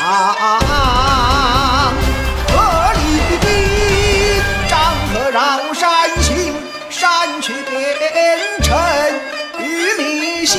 啊！河里兵，漳河绕山行，山泉成玉鸣溪。